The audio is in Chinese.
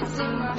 맞 습.